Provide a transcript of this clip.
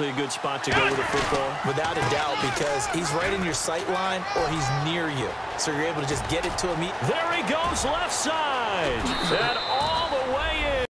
usually a good spot to go with a football? Without a doubt, because he's right in your sight line or he's near you. So you're able to just get it to him. There he goes left side. That